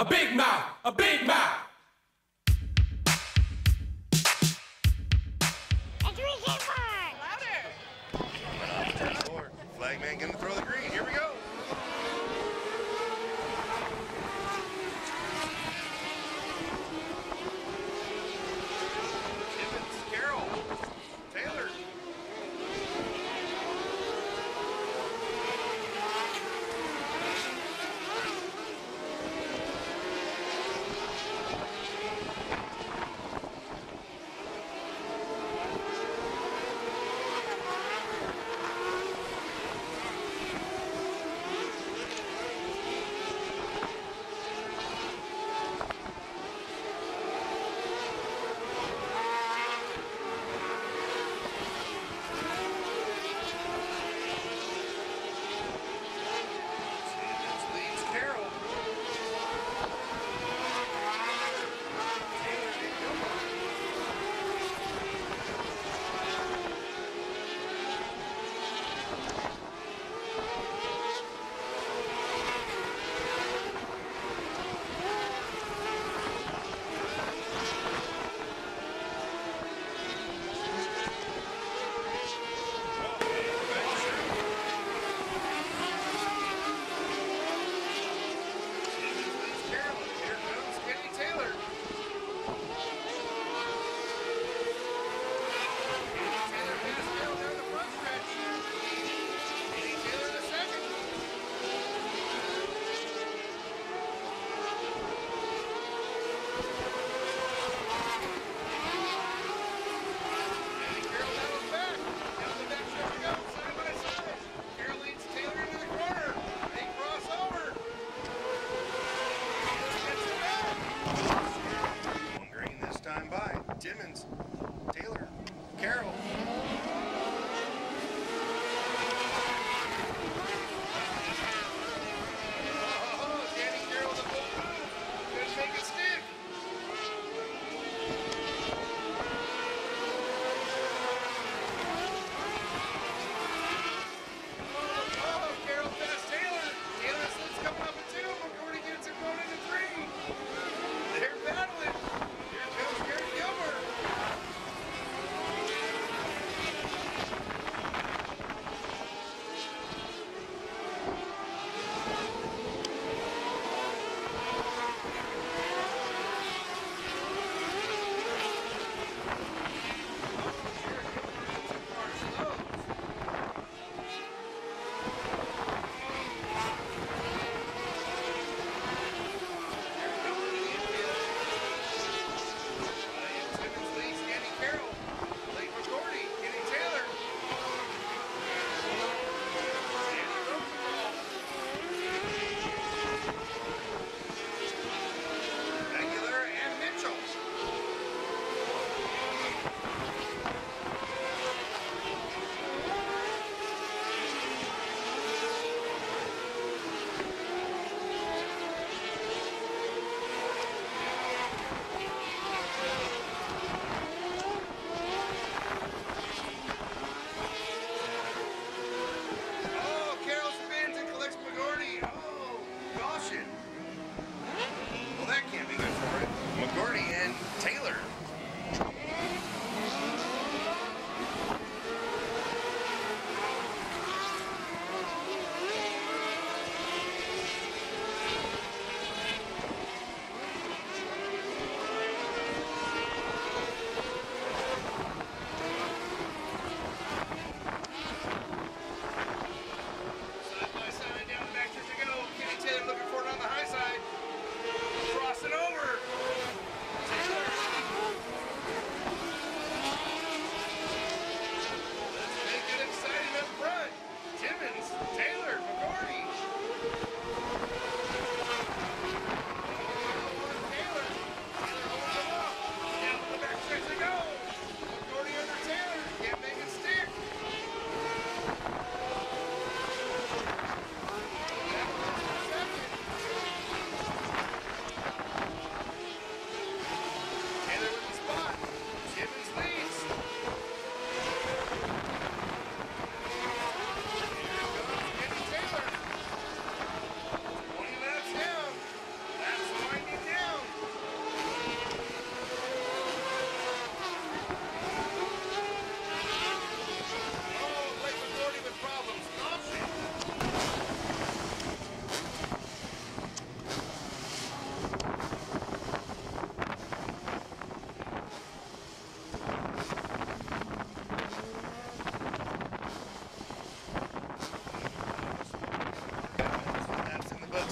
A big mouth, a big mouth. A drinking bar. Four. Flagman gonna throw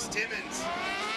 Timmons.